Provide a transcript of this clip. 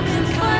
looking for